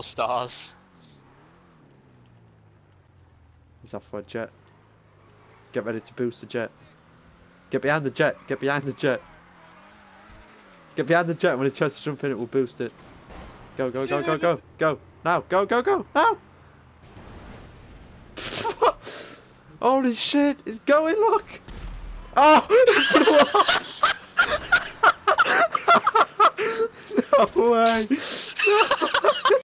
Four stars. He's off for a jet. Get ready to boost the jet. Get behind the jet. Get behind the jet. Get behind the jet. When he tries to jump in, it will boost it. Go, go, go, go, go, go. Now, go, go, go, now. Holy shit, it's going, look. Oh! no way.